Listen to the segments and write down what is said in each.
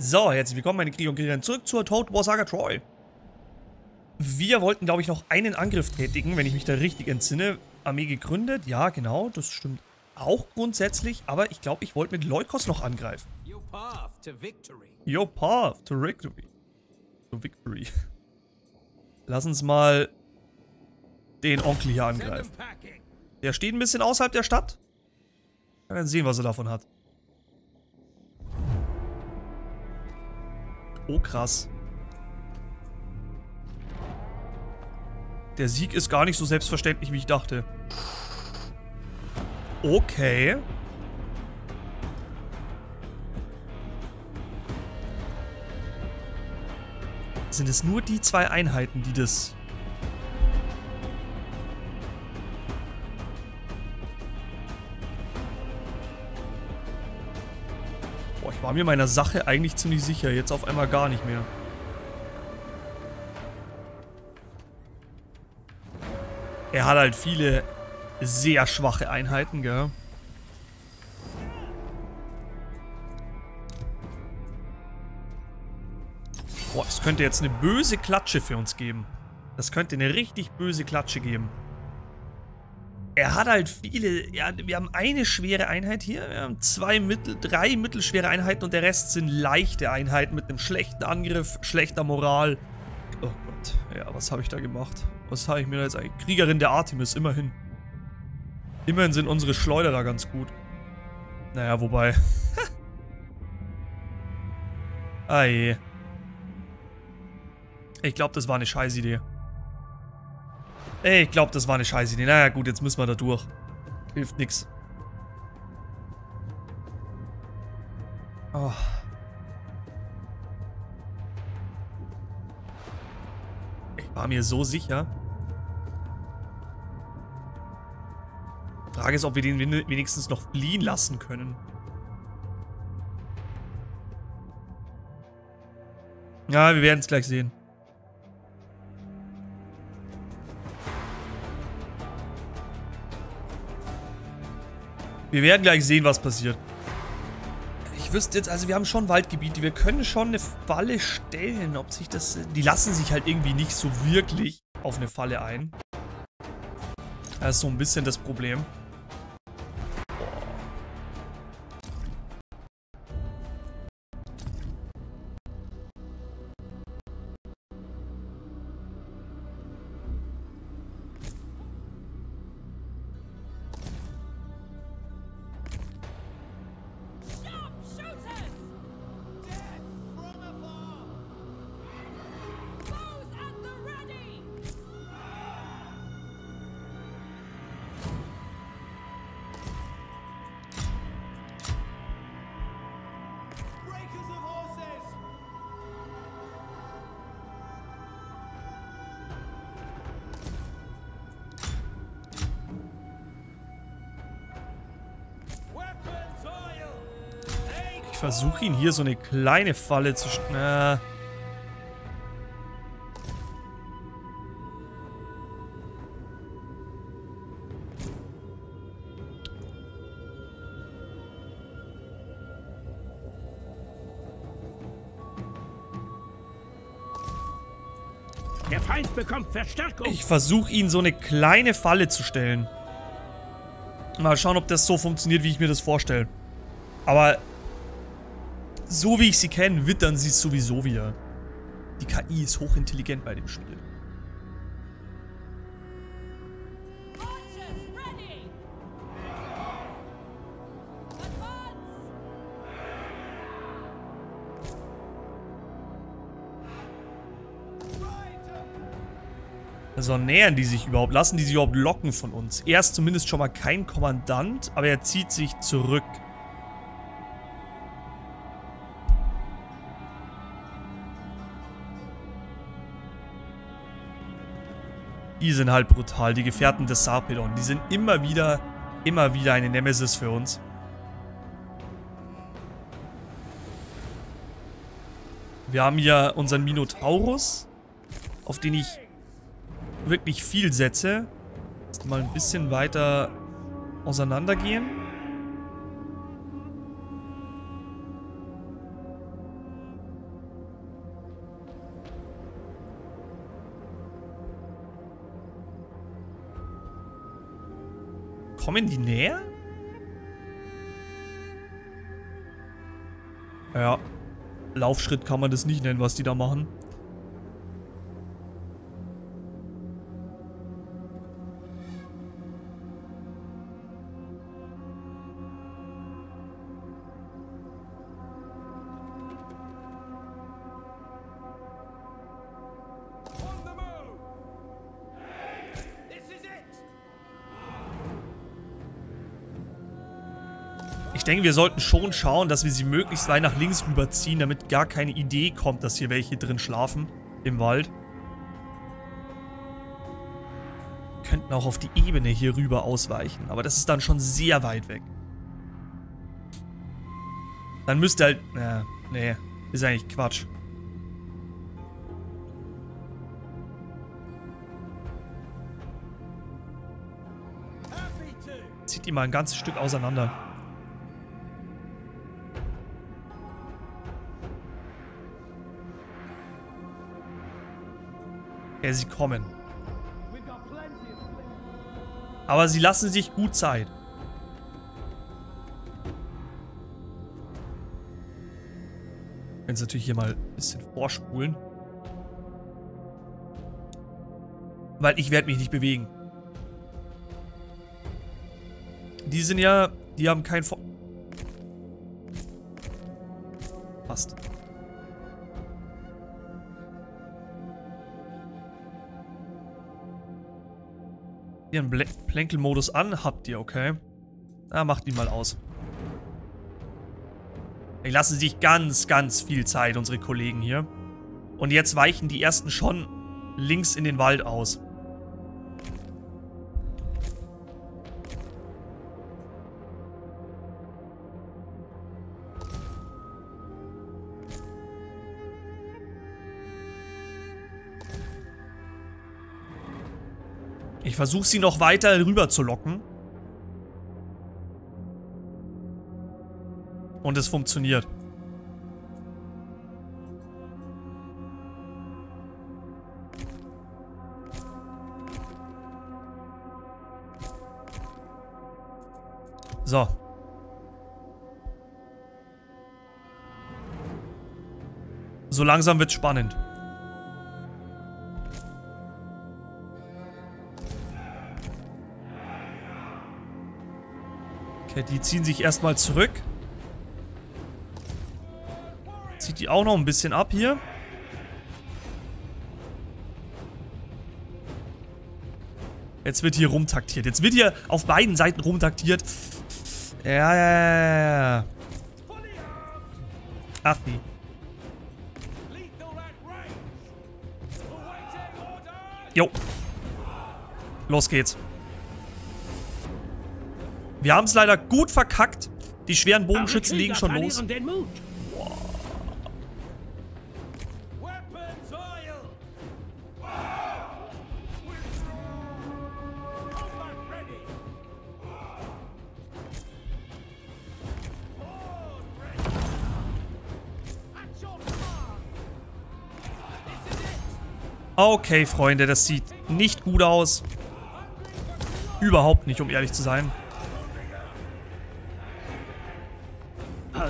So, herzlich willkommen meine Krieger und Kriegerinnen zurück zur Toad War Saga Troy. Wir wollten, glaube ich, noch einen Angriff tätigen, wenn ich mich da richtig entsinne. Armee gegründet, ja, genau, das stimmt auch grundsätzlich, aber ich glaube, ich wollte mit Leukos noch angreifen. Your path to victory. Your path to victory. To victory. Lass uns mal den Onkel hier angreifen. Der steht ein bisschen außerhalb der Stadt. Wir werden sehen, was er davon hat. Oh, krass. Der Sieg ist gar nicht so selbstverständlich, wie ich dachte. Okay. Sind es nur die zwei Einheiten, die das... ich war mir meiner Sache eigentlich ziemlich sicher. Jetzt auf einmal gar nicht mehr. Er hat halt viele sehr schwache Einheiten, gell? Boah, es könnte jetzt eine böse Klatsche für uns geben. Das könnte eine richtig böse Klatsche geben. Er hat halt viele, ja, wir haben eine schwere Einheit hier, wir haben zwei mittel, drei mittelschwere Einheiten und der Rest sind leichte Einheiten mit einem schlechten Angriff, schlechter Moral. Oh Gott, ja, was habe ich da gemacht? Was habe ich mir da jetzt eigentlich? Kriegerin der Artemis, immerhin. Immerhin sind unsere Schleuderer ganz gut. Naja, wobei. ah. Ich glaube, das war eine Scheißidee. Ich glaube, das war eine Scheißidee. Naja, gut, jetzt müssen wir da durch. Hilft nix. Oh. Ich war mir so sicher. Frage ist, ob wir den wenigstens noch fliehen lassen können. Ja, wir werden es gleich sehen. Wir werden gleich sehen, was passiert. Ich wüsste jetzt, also wir haben schon Waldgebiete. Wir können schon eine Falle stellen. Ob sich das... Die lassen sich halt irgendwie nicht so wirklich auf eine Falle ein. Das ist so ein bisschen das Problem. Versuche ihn hier so eine kleine Falle zu... Äh Der Feind bekommt Verstärkung. Ich versuche ihn so eine kleine Falle zu stellen. Mal schauen, ob das so funktioniert, wie ich mir das vorstelle. Aber so wie ich sie kenne, wittern sie es sowieso wieder. Die KI ist hochintelligent bei dem Spiel. Also nähern die sich überhaupt? Lassen die sich überhaupt locken von uns? Er ist zumindest schon mal kein Kommandant, aber er zieht sich zurück. Die sind halt brutal, die Gefährten des Sarpedon. Die sind immer wieder, immer wieder eine Nemesis für uns. Wir haben hier unseren Minotaurus, auf den ich wirklich viel setze. Mal ein bisschen weiter auseinandergehen. Kommen die näher? Ja. Laufschritt kann man das nicht nennen, was die da machen. Denke, wir sollten schon schauen, dass wir sie möglichst weit nach links rüberziehen, damit gar keine Idee kommt, dass hier welche drin schlafen im Wald. Wir könnten auch auf die Ebene hier rüber ausweichen, aber das ist dann schon sehr weit weg. Dann müsste halt... Äh, nee, ist eigentlich Quatsch. Zieht die mal ein ganzes Stück auseinander. Ja, sie kommen. Aber sie lassen sich gut Zeit. Jetzt natürlich hier mal ein bisschen vorspulen. Weil ich werde mich nicht bewegen. Die sind ja... Die haben kein... Einen Plänkelmodus an. Habt ihr, okay. Na, macht ihn mal aus. Die lassen sich ganz, ganz viel Zeit, unsere Kollegen hier. Und jetzt weichen die ersten schon links in den Wald aus. Versuche sie noch weiter rüber zu locken. Und es funktioniert. So. So langsam wird's spannend. Okay, die ziehen sich erstmal zurück. Zieht die auch noch ein bisschen ab hier. Jetzt wird hier rumtaktiert. Jetzt wird hier auf beiden Seiten rumtaktiert. Ja, ja, ja, ja. Ach nee. Jo. Los geht's. Wir haben es leider gut verkackt. Die schweren Bogenschützen liegen schon los. Okay, Freunde, das sieht nicht gut aus. Überhaupt nicht, um ehrlich zu sein.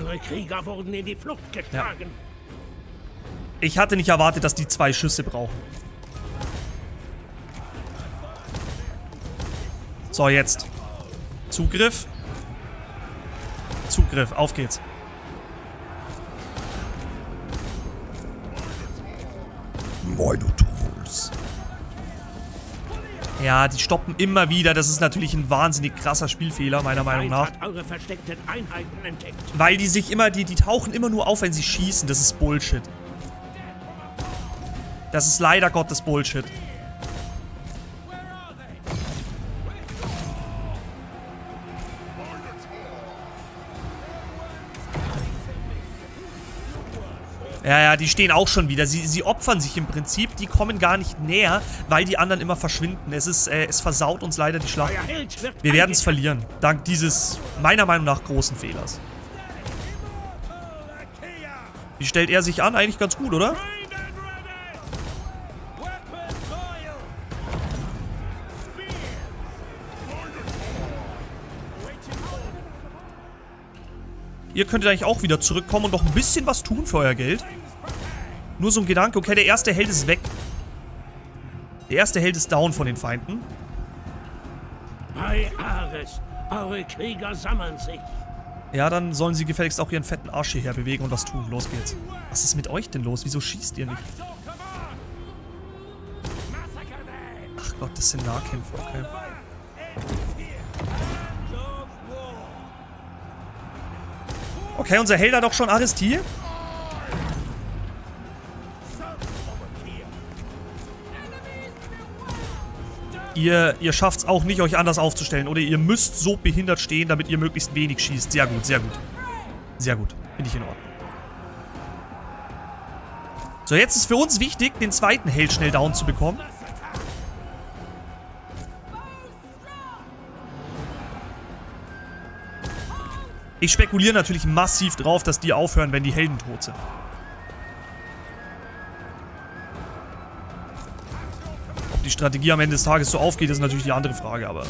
Eure Krieger wurden in die Flucht getragen. Ja. Ich hatte nicht erwartet, dass die zwei Schüsse brauchen. So, jetzt. Zugriff. Zugriff. Auf geht's. Meine Tools. Ja, die stoppen immer wieder. Das ist natürlich ein wahnsinnig krasser Spielfehler, meiner Meinung nach. Weil die sich immer, die, die tauchen immer nur auf, wenn sie schießen. Das ist Bullshit. Das ist leider Gottes Bullshit. Ja, ja, die stehen auch schon wieder. Sie, sie opfern sich im Prinzip. Die kommen gar nicht näher, weil die anderen immer verschwinden. Es ist, äh, es versaut uns leider die Schlacht. Wir werden es verlieren. Dank dieses, meiner Meinung nach, großen Fehlers. Wie stellt er sich an? Eigentlich ganz gut, oder? Ihr könntet eigentlich auch wieder zurückkommen und noch ein bisschen was tun für euer Geld. Nur so ein Gedanke. Okay, der erste Held ist weg. Der erste Held ist down von den Feinden. Bei Ares, eure Krieger sammeln sich. Ja, dann sollen sie gefälligst auch ihren fetten Arsch hierher bewegen und was tun. Los geht's. Was ist mit euch denn los? Wieso schießt ihr nicht? Ach Gott, das sind Nahkämpfer, okay. Okay, unser Held hat auch schon Aristie. Ihr, ihr schafft es auch nicht, euch anders aufzustellen. Oder ihr müsst so behindert stehen, damit ihr möglichst wenig schießt. Sehr gut, sehr gut. Sehr gut. Finde ich in Ordnung. So, jetzt ist für uns wichtig, den zweiten Held schnell down zu bekommen. Ich spekuliere natürlich massiv drauf, dass die aufhören, wenn die Helden tot sind. die Strategie am Ende des Tages so aufgeht, ist natürlich die andere Frage, aber...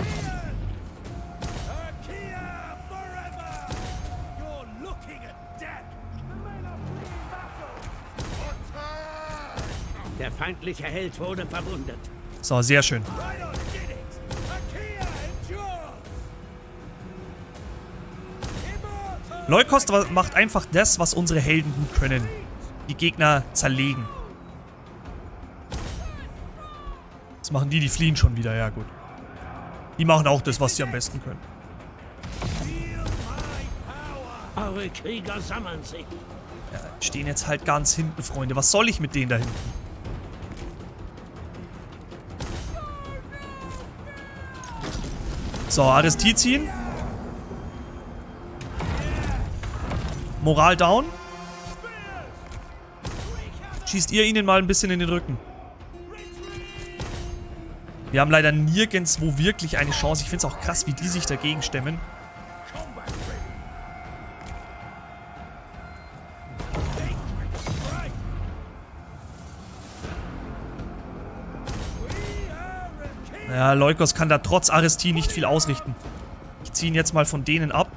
Der feindliche Held wurde verwundet. So, sehr schön. Leukost macht einfach das, was unsere Helden gut können. Die Gegner zerlegen. Was machen die? Die fliehen schon wieder. Ja, gut. Die machen auch das, was sie am besten können. Eure Krieger sammeln sich. Ja, stehen jetzt halt ganz hinten, Freunde. Was soll ich mit denen da hinten? So, Arestie ziehen. Moral down. Schießt ihr ihnen mal ein bisschen in den Rücken. Wir haben leider nirgendwo wirklich eine Chance. Ich finde es auch krass, wie die sich dagegen stemmen. Ja, Leukos kann da trotz Arestie nicht viel ausrichten. Ich ziehe ihn jetzt mal von denen ab.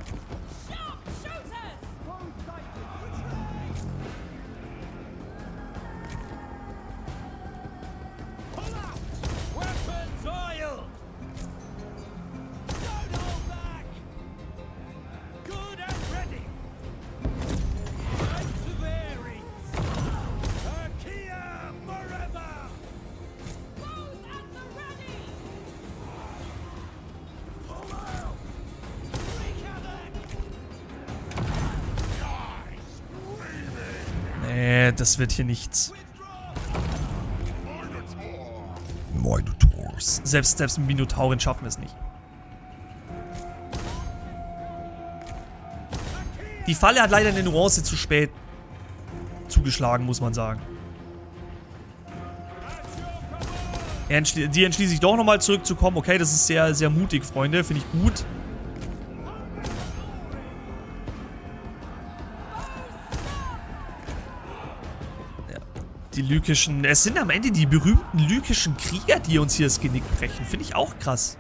Das wird hier nichts. Minotaurs. Selbst, selbst mit Minotauren schaffen wir es nicht. Die Falle hat leider eine Nuance zu spät zugeschlagen, muss man sagen. Die entschließt sich doch nochmal zurückzukommen. Okay, das ist sehr, sehr mutig, Freunde. Finde ich gut. Lykischen... Es sind am Ende die berühmten lykischen Krieger, die uns hier das Genick brechen. Finde ich auch krass.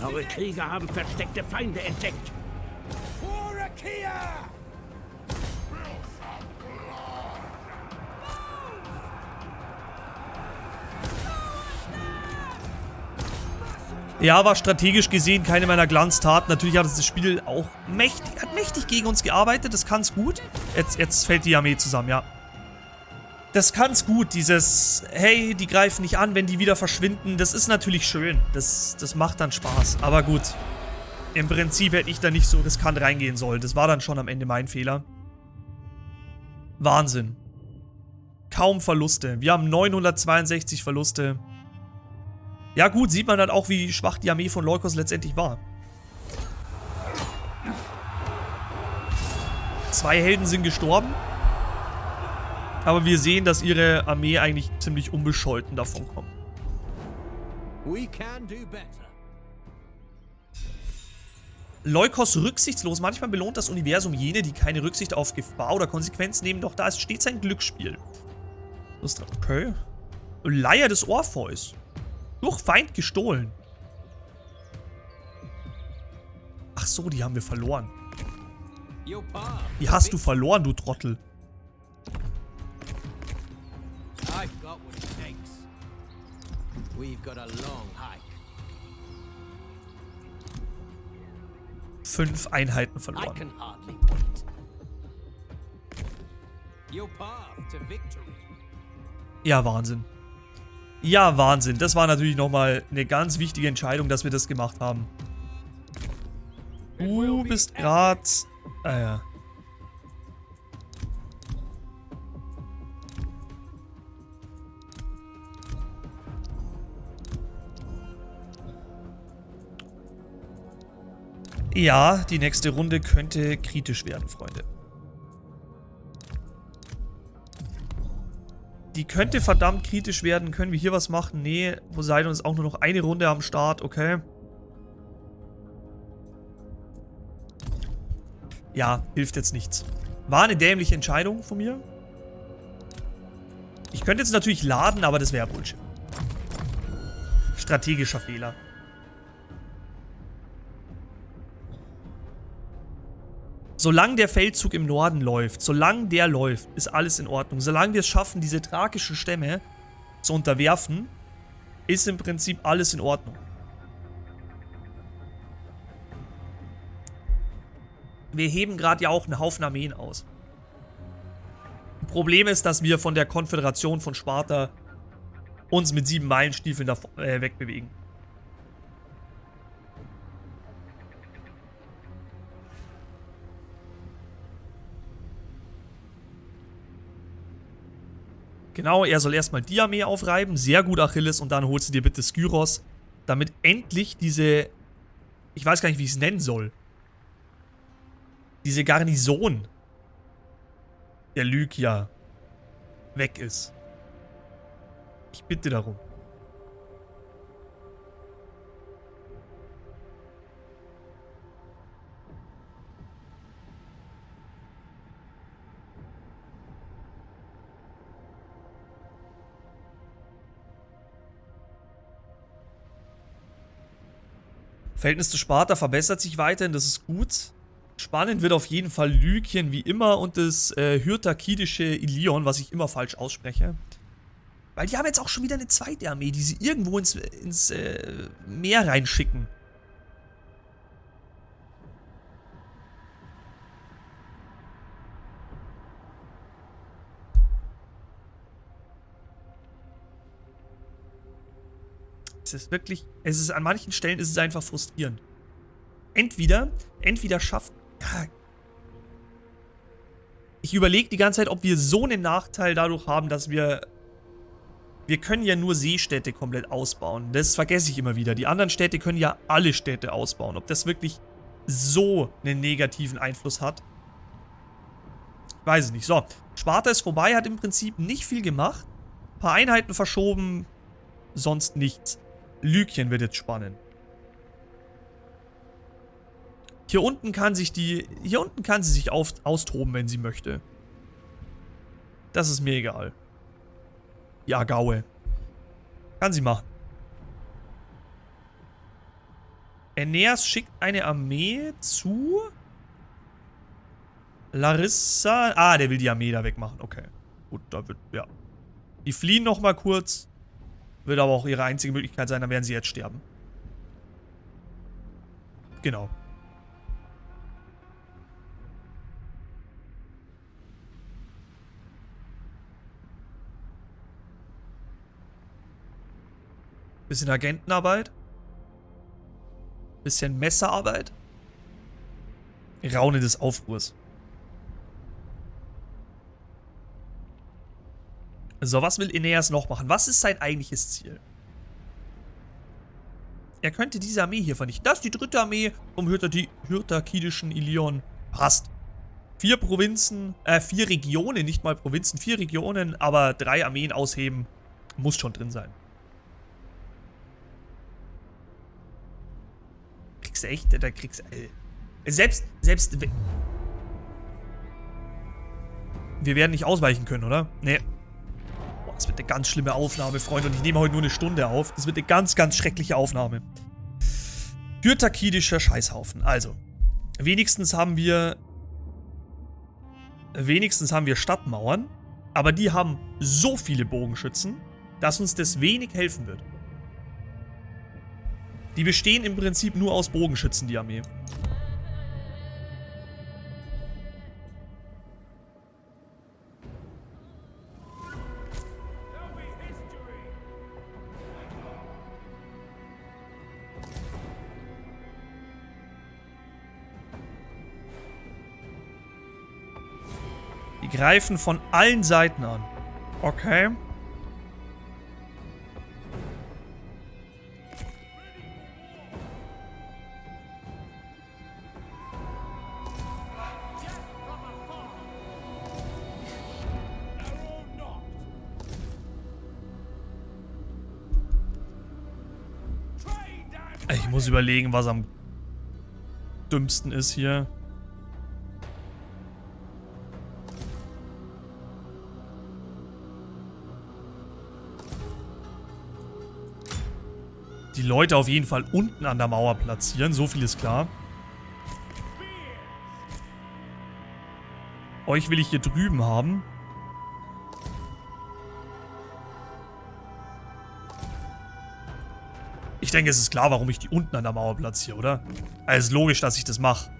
Eure Krieger haben versteckte Feinde entdeckt. Ja, war strategisch gesehen keine meiner Glanztaten. Natürlich hat das Spiel auch mächtig, hat mächtig gegen uns gearbeitet. Das kann's gut. Jetzt, jetzt fällt die Armee zusammen, ja. Das kann's gut, dieses, hey, die greifen nicht an, wenn die wieder verschwinden. Das ist natürlich schön. Das, das macht dann Spaß. Aber gut. Im Prinzip hätte ich da nicht so riskant reingehen sollen. Das war dann schon am Ende mein Fehler. Wahnsinn. Kaum Verluste. Wir haben 962 Verluste. Ja gut, sieht man dann auch, wie schwach die Armee von Leukos letztendlich war. Zwei Helden sind gestorben. Aber wir sehen, dass ihre Armee eigentlich ziemlich unbescholten davon kommt. Leukos rücksichtslos. Manchmal belohnt das Universum jene, die keine Rücksicht auf Gefahr oder Konsequenz nehmen, doch da ist stets ein Glücksspiel. Okay. Leier des Orpheus. Durch Feind gestohlen. Ach so, die haben wir verloren. Die hast du verloren, du Trottel. Fünf Einheiten verloren. Ja, Wahnsinn. Ja, Wahnsinn. Das war natürlich nochmal eine ganz wichtige Entscheidung, dass wir das gemacht haben. Du bist gerade... Ah ja. Ja, die nächste Runde könnte kritisch werden, Freunde. Die könnte verdammt kritisch werden. Können wir hier was machen? Nee, Poseidon ist auch nur noch eine Runde am Start, okay. Ja, hilft jetzt nichts. War eine dämliche Entscheidung von mir. Ich könnte jetzt natürlich laden, aber das wäre Bullshit. Strategischer Fehler. Solange der Feldzug im Norden läuft, solange der läuft, ist alles in Ordnung. Solange wir es schaffen, diese thrakischen Stämme zu unterwerfen, ist im Prinzip alles in Ordnung. Wir heben gerade ja auch einen Haufen Armeen aus. Problem ist, dass wir von der Konföderation von Sparta uns mit sieben Meilenstiefeln äh, wegbewegen. Genau, er soll erstmal die Armee aufreiben. Sehr gut, Achilles. Und dann holst du dir bitte Skyros. Damit endlich diese... Ich weiß gar nicht, wie ich es nennen soll. Diese Garnison der Lykia weg ist. Ich bitte darum. Verhältnis zu Sparta verbessert sich weiterhin, das ist gut. Spannend wird auf jeden Fall Lykien wie immer und das äh, Hyrtakidische Ilion, was ich immer falsch ausspreche. Weil die haben jetzt auch schon wieder eine zweite Armee, die sie irgendwo ins, ins äh, Meer reinschicken. Es ist wirklich, es ist an manchen Stellen ist es einfach frustrierend. Entweder, entweder schafft, ja, ich überlege die ganze Zeit, ob wir so einen Nachteil dadurch haben, dass wir, wir können ja nur Seestädte komplett ausbauen. Das vergesse ich immer wieder. Die anderen Städte können ja alle Städte ausbauen. Ob das wirklich so einen negativen Einfluss hat, weiß ich nicht. So, Sparta ist vorbei, hat im Prinzip nicht viel gemacht. Ein paar Einheiten verschoben, sonst nichts. Lykien wird jetzt spannend. Hier unten kann sich die... Hier unten kann sie sich auf, austoben, wenn sie möchte. Das ist mir egal. Ja, Gaue. Kann sie machen. Aeneas schickt eine Armee zu... Larissa... Ah, der will die Armee da wegmachen. Okay. Gut, da wird... Ja. Die fliehen nochmal kurz. Wird aber auch ihre einzige Möglichkeit sein, dann werden sie jetzt sterben. Genau. Bisschen Agentenarbeit. Bisschen Messerarbeit. Raune des Aufruhrs. So, was will Aeneas noch machen? Was ist sein eigentliches Ziel? Er könnte diese Armee hier vernichten. Das ist die dritte Armee vom Hyrtakidischen Ilion. Passt. Vier Provinzen, äh, vier Regionen, nicht mal Provinzen, vier Regionen, aber drei Armeen ausheben. Muss schon drin sein. Kriegst du echt, da kriegst du, äh, selbst, selbst, wir werden nicht ausweichen können, oder? Nee. Das wird eine ganz schlimme Aufnahme, Freunde. Und ich nehme heute nur eine Stunde auf. Das wird eine ganz, ganz schreckliche Aufnahme. Gürtakidischer Scheißhaufen. Also, wenigstens haben wir... Wenigstens haben wir Stadtmauern. Aber die haben so viele Bogenschützen, dass uns das wenig helfen wird. Die bestehen im Prinzip nur aus Bogenschützen, die Armee. Greifen von allen Seiten an. Okay. Ich muss überlegen, was am dümmsten ist hier. Leute auf jeden Fall unten an der Mauer platzieren, so viel ist klar. Euch will ich hier drüben haben. Ich denke, es ist klar, warum ich die unten an der Mauer platziere, oder? Also es ist logisch, dass ich das mache.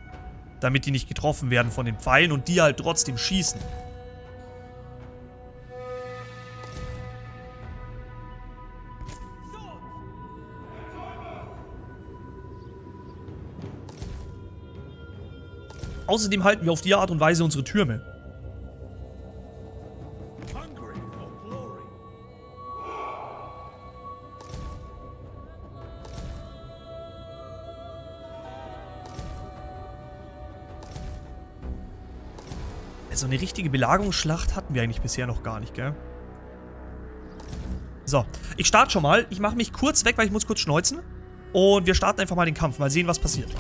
Damit die nicht getroffen werden von den Pfeilen und die halt trotzdem schießen. Außerdem halten wir auf die Art und Weise unsere Türme. So eine richtige Belagerungsschlacht hatten wir eigentlich bisher noch gar nicht, gell? So, ich starte schon mal. Ich mache mich kurz weg, weil ich muss kurz schneuzen. Und wir starten einfach mal den Kampf. Mal sehen, was passiert.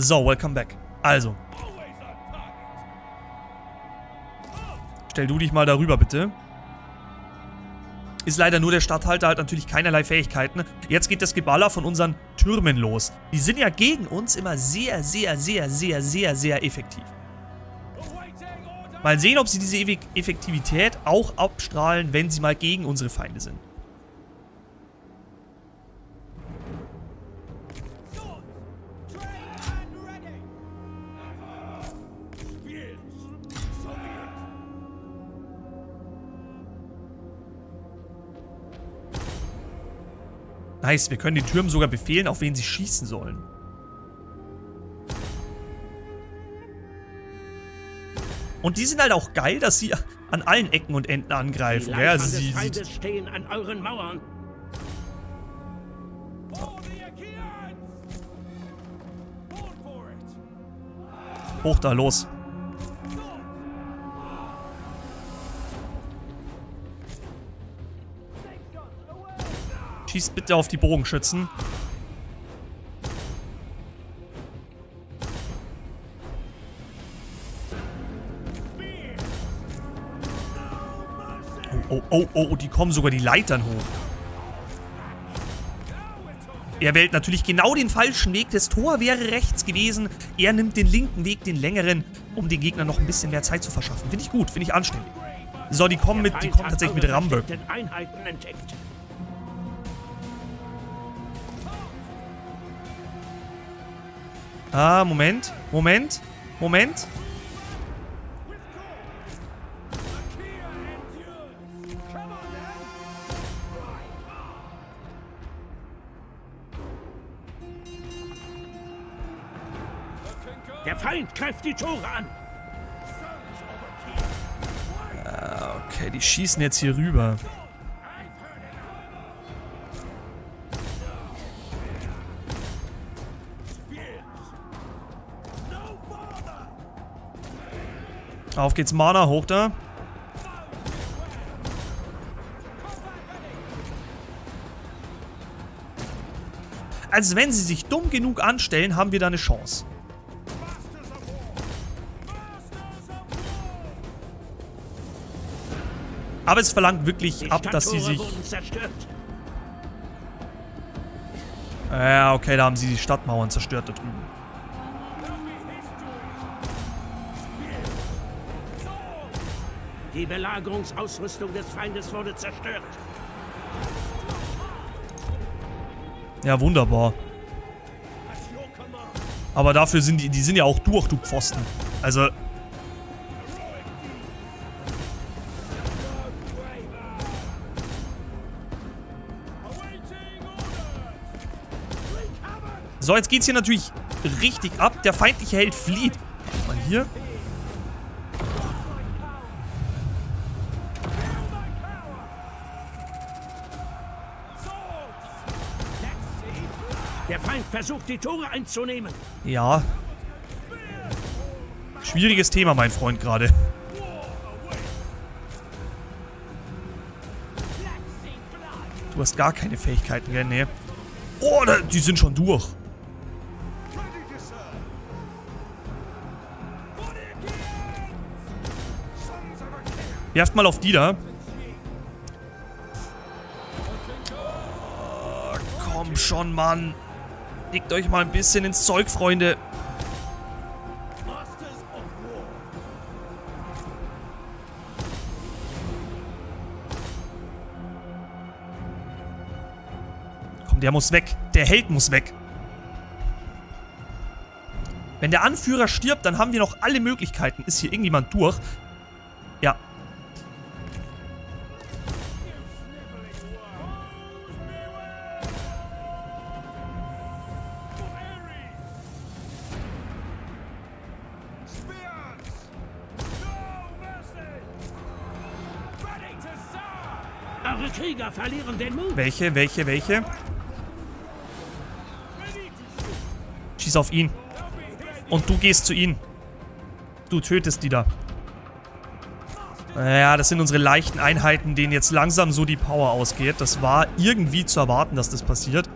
So, welcome back. Also. Stell du dich mal darüber, bitte. Ist leider nur der Stadthalter, halt natürlich keinerlei Fähigkeiten. Jetzt geht das Geballer von unseren Türmen los. Die sind ja gegen uns immer sehr, sehr, sehr, sehr, sehr, sehr effektiv. Mal sehen, ob sie diese Effektivität auch abstrahlen, wenn sie mal gegen unsere Feinde sind. Nice, wir können den Türmen sogar befehlen, auf wen sie schießen sollen. Und die sind halt auch geil, dass sie an allen Ecken und Enden angreifen. Die ja, also sie, sie stehen an euren Mauern. Hoch da, los. Schießt bitte auf die Bogenschützen. Oh, oh, oh, oh, die kommen sogar die Leitern hoch. Er wählt natürlich genau den falschen Weg. Das Tor wäre rechts gewesen. Er nimmt den linken Weg, den längeren, um den Gegner noch ein bisschen mehr Zeit zu verschaffen. Finde ich gut, finde ich anständig. So, die kommen mit, die kommen tatsächlich mit Ramböcken. Ah, Moment. Moment. Moment. Der Feind greift die Tore an. Ah, okay, die schießen jetzt hier rüber. Auf geht's, Mana, hoch da. Also wenn sie sich dumm genug anstellen, haben wir da eine Chance. Aber es verlangt wirklich ab, dass sie sich... Ja, okay, da haben sie die Stadtmauern zerstört da drüben. Die Belagerungsausrüstung des Feindes wurde zerstört. Ja, wunderbar. Aber dafür sind die, die sind ja auch durch, du Pfosten. Also, So, jetzt geht's hier natürlich richtig ab. Der feindliche Held flieht. Mal hier. Versucht, die Tore einzunehmen. Ja. Schwieriges Thema, mein Freund, gerade. Du hast gar keine Fähigkeiten, gell? Nee. Oh, die sind schon durch. Werft mal auf die da. Oh, komm schon, Mann. Legt euch mal ein bisschen ins Zeug, Freunde. Komm, der muss weg. Der Held muss weg. Wenn der Anführer stirbt, dann haben wir noch alle Möglichkeiten. Ist hier irgendjemand durch? Krieger verlieren den Mut. Welche, welche, welche? Schieß auf ihn. Und du gehst zu ihnen. Du tötest die da. Naja, das sind unsere leichten Einheiten, denen jetzt langsam so die Power ausgeht. Das war irgendwie zu erwarten, dass das passiert.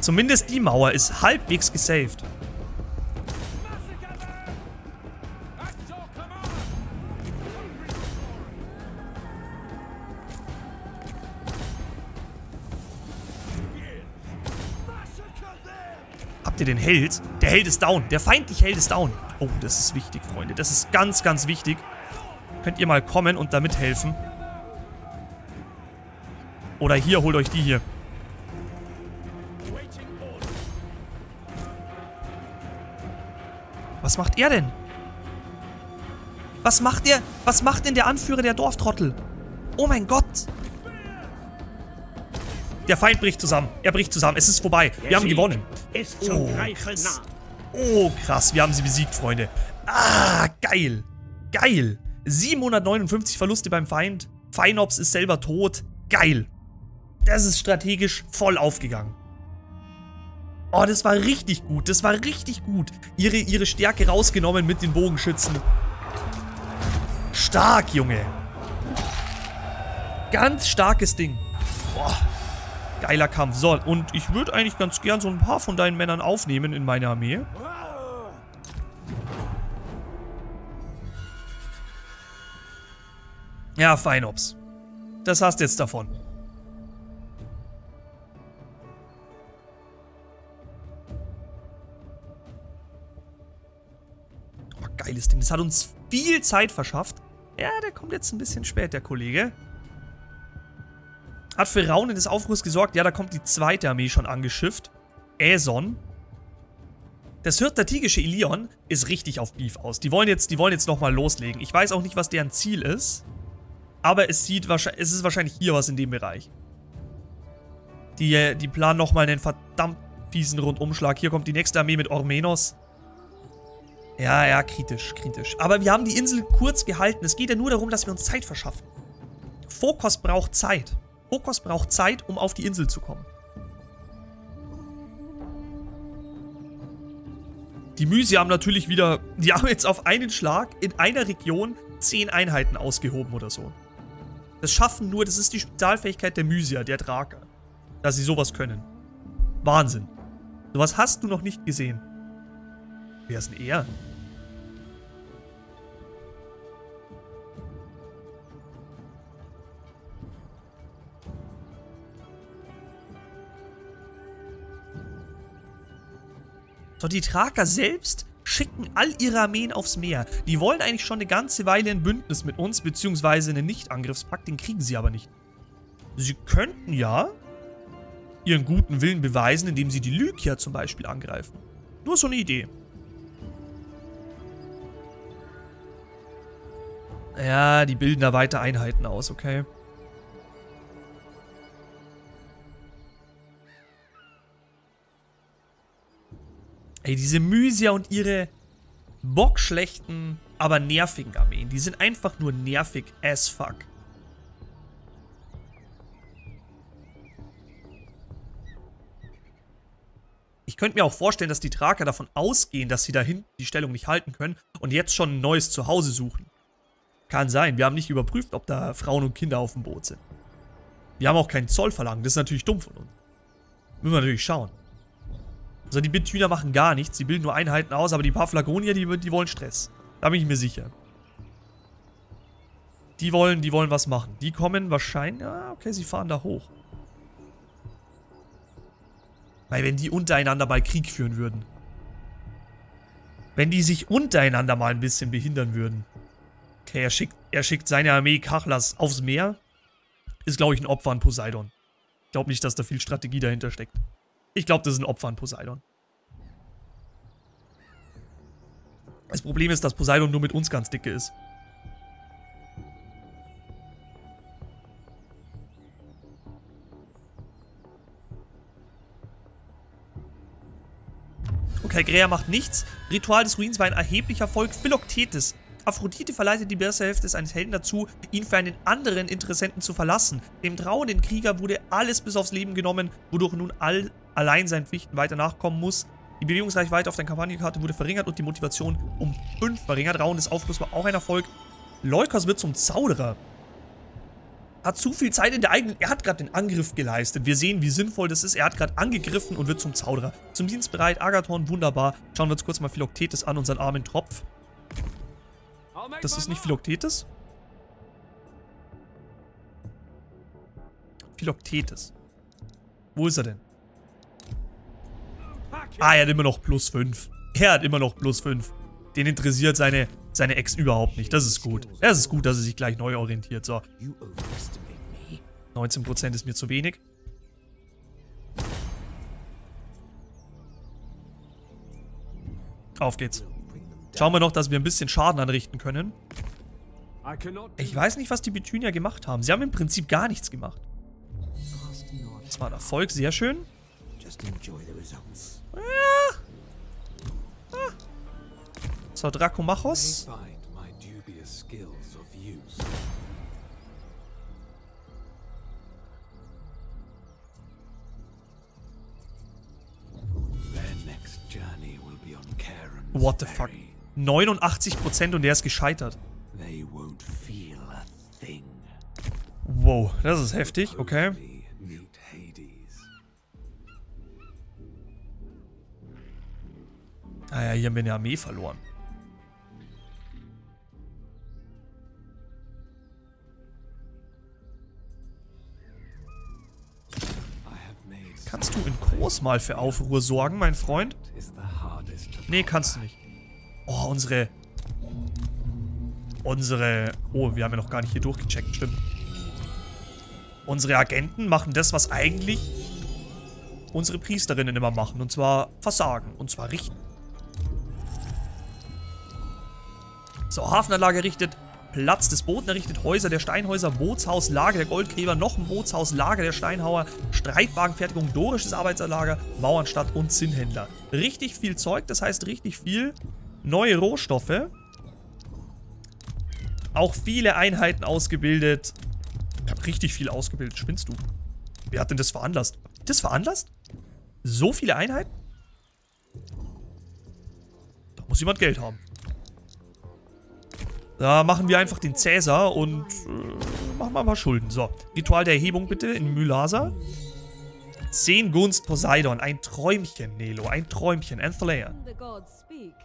Zumindest die Mauer ist halbwegs gesaved. Ihr den Held? Der Held ist down. Der feindliche Held ist down. Oh, das ist wichtig, Freunde. Das ist ganz, ganz wichtig. Könnt ihr mal kommen und da mithelfen. Oder hier, holt euch die hier. Was macht er denn? Was macht der? Was macht denn der Anführer der Dorftrottel? Oh mein Gott. Der Feind bricht zusammen. Er bricht zusammen. Es ist vorbei. Wir haben gewonnen. Ist zum Oh, Greifen krass. nah. Oh, krass. Wir haben sie besiegt, Freunde. Ah, geil. Geil. 759 Verluste beim Feind. Feinops ist selber tot. Geil. Das ist strategisch voll aufgegangen. Oh, das war richtig gut. Das war richtig gut. Ihre, ihre Stärke rausgenommen mit den Bogenschützen. Stark, Junge. Ganz starkes Ding. Boah. Geiler Kampf. So, und ich würde eigentlich ganz gern so ein paar von deinen Männern aufnehmen in meine Armee. Ja, Feinops. Das hast jetzt davon. Oh, geiles Ding. Das hat uns viel Zeit verschafft. Ja, der kommt jetzt ein bisschen spät, der Kollege. Hat für Raunen des Aufruhrs gesorgt. Ja, da kommt die zweite Armee schon angeschifft. Äson. Das hirtatigische Ilion ist richtig auf Beef aus. Die wollen jetzt, jetzt nochmal loslegen. Ich weiß auch nicht, was deren Ziel ist. Aber es sieht es ist wahrscheinlich hier was in dem Bereich. Die, die planen nochmal einen verdammt fiesen Rundumschlag. Hier kommt die nächste Armee mit Ormenos. Ja, ja, kritisch, kritisch. Aber wir haben die Insel kurz gehalten. Es geht ja nur darum, dass wir uns Zeit verschaffen. Fokos braucht Zeit. Fokos braucht Zeit, um auf die Insel zu kommen. Die Mysi haben natürlich wieder, die haben jetzt auf einen Schlag in einer Region 10 Einheiten ausgehoben oder so. Das schaffen nur, das ist die Spezialfähigkeit der Mysia, der Draker. dass sie sowas können. Wahnsinn. Sowas hast du noch nicht gesehen. Wer ist denn er? So, die Traker selbst schicken all ihre Armeen aufs Meer. Die wollen eigentlich schon eine ganze Weile ein Bündnis mit uns, beziehungsweise einen Nicht-Angriffspakt, den kriegen sie aber nicht. Sie könnten ja ihren guten Willen beweisen, indem sie die Lykia zum Beispiel angreifen. Nur so eine Idee. Ja, die bilden da weiter Einheiten aus, okay? Ey, diese Mysia und ihre bockschlechten, aber nervigen Armeen, die sind einfach nur nervig as fuck. Ich könnte mir auch vorstellen, dass die Traker davon ausgehen, dass sie da hinten die Stellung nicht halten können und jetzt schon ein neues Zuhause suchen. Kann sein. Wir haben nicht überprüft, ob da Frauen und Kinder auf dem Boot sind. Wir haben auch keinen Zoll verlangt. Das ist natürlich dumm von uns. Müssen wir natürlich schauen. Also die Bithüner machen gar nichts. Sie bilden nur Einheiten aus, aber die Paphlagonier, die, die wollen Stress. Da bin ich mir sicher. Die wollen, die wollen was machen. Die kommen wahrscheinlich... Ja, okay, sie fahren da hoch. Weil wenn die untereinander mal Krieg führen würden. Wenn die sich untereinander mal ein bisschen behindern würden. Okay, er schickt, er schickt seine Armee Kachlas aufs Meer. Ist, glaube ich, ein Opfer an Poseidon. Ich glaube nicht, dass da viel Strategie dahinter steckt. Ich glaube, das ist ein Opfer an Poseidon. Das Problem ist, dass Poseidon nur mit uns ganz dicke ist. Okay, Grea macht nichts. Ritual des Ruins war ein erheblicher Erfolg. Philoktetes. Aphrodite verleitet die bessere Hälfte eines Helden dazu, ihn für einen anderen Interessenten zu verlassen. Dem trauernden Krieger wurde alles bis aufs Leben genommen, wodurch nun all allein seinen Pflichten weiter nachkommen muss. Die Bewegungsreichweite auf der Kampagnenkarte wurde verringert und die Motivation um 5 verringert. Rauen des Aufbruchs war auch ein Erfolg. Leukos wird zum Zauderer. Hat zu viel Zeit in der eigenen... Er hat gerade den Angriff geleistet. Wir sehen, wie sinnvoll das ist. Er hat gerade angegriffen und wird zum Zauderer. Zum Dienst bereit. Agathon, wunderbar. Schauen wir uns kurz mal Philoktetes an, unseren armen Tropf. Das ist nicht Philoktetes? Philoktetes. Wo ist er denn? Ah, er hat immer noch plus 5. Er hat immer noch plus 5. Den interessiert seine, seine Ex überhaupt nicht. Das ist gut. Es ist gut, dass er sich gleich neu orientiert. So. 19% ist mir zu wenig. Auf geht's. Schauen wir noch, dass wir ein bisschen Schaden anrichten können. Ich weiß nicht, was die Bithynier gemacht haben. Sie haben im Prinzip gar nichts gemacht. Das war ein Erfolg, sehr schön. Ja. So, Dracomachos. What the fuck? 89% und der ist gescheitert. Wow, das ist heftig, okay. Ah ja, hier haben wir eine Armee verloren. Kannst du in Kurs mal für Aufruhr sorgen, mein Freund? Nee, kannst du nicht. Oh, unsere... Unsere... Oh, wir haben ja noch gar nicht hier durchgecheckt, stimmt. Unsere Agenten machen das, was eigentlich unsere Priesterinnen immer machen. Und zwar versagen. Und zwar richten. So, Hafenanlage errichtet. Platz des Boten errichtet, Häuser der Steinhäuser, Bootshaus, Lager der Goldgräber, noch ein Bootshaus, Lager der Steinhauer, Streitwagenfertigung, dorisches Arbeitslager, Mauernstadt und Zinnhändler. Richtig viel Zeug, das heißt richtig viel neue Rohstoffe. Auch viele Einheiten ausgebildet. Ich habe richtig viel ausgebildet, spinnst du? Wer hat denn das veranlasst? Das veranlasst? So viele Einheiten? Da muss jemand Geld haben. Da machen wir einfach den Cäsar und äh, machen mal ein paar Schulden. So, Ritual der Erhebung bitte in Mylasa. 10 Gunst Poseidon. Ein Träumchen, Nelo. Ein Träumchen. Anthea.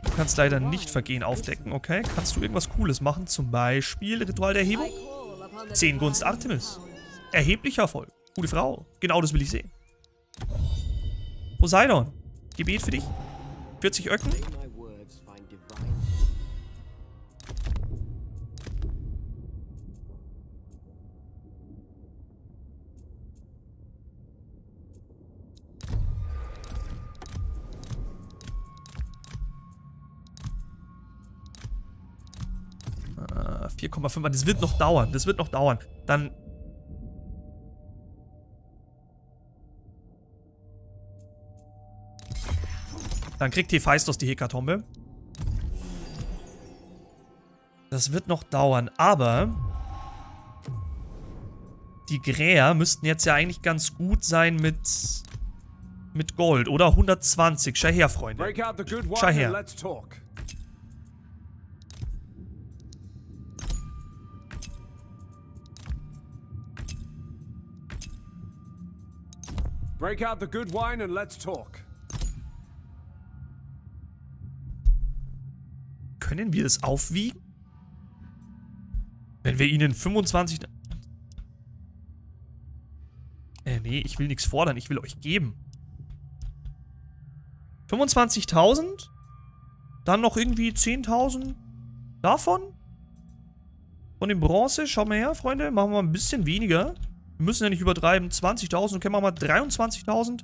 Du kannst leider nicht Vergehen aufdecken, okay? Kannst du irgendwas Cooles machen? Zum Beispiel Ritual der Erhebung? 10 Gunst Artemis. Erheblicher Erfolg. Gute Frau. Genau das will ich sehen. Poseidon. Gebet für dich. 40 Öcken. Äh, 4,5. Das wird noch dauern. Das wird noch dauern. Dann Dann kriegt Hephaistos die Hekatombe. Das wird noch dauern, aber die Gräer müssten jetzt ja eigentlich ganz gut sein mit mit Gold, oder? 120. Schau her, Freunde. Schau her. Break out the good wine and let's talk. Können wir es aufwiegen? Wenn wir ihnen 25... Äh, nee, ich will nichts fordern. Ich will euch geben. 25.000? Dann noch irgendwie 10.000 davon? Von dem Bronze? Schau mal her, Freunde. Machen wir ein bisschen weniger. Wir müssen ja nicht übertreiben. 20.000. Okay, machen wir 23.000.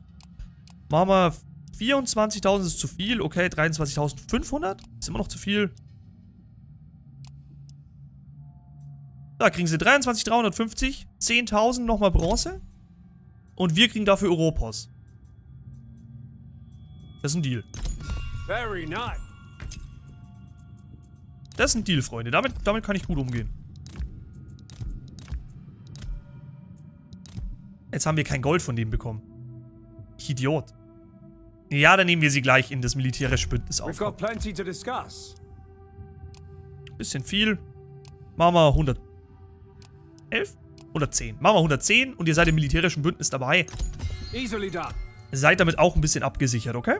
Machen wir 24.000 ist zu viel. Okay, 23.500 ist immer noch zu viel. Da kriegen sie 23.350. 10.000 nochmal Bronze. Und wir kriegen dafür Europos. Das ist ein Deal. Very nice. Das ist ein Deal, Freunde. Damit, damit kann ich gut umgehen. Jetzt haben wir kein Gold von dem bekommen. Ich Idiot. Ja, dann nehmen wir sie gleich in das militärische Bündnis auf. Bisschen viel. Machen wir 111? 110. Machen wir 110 und ihr seid im militärischen Bündnis dabei. Seid damit auch ein bisschen abgesichert, okay?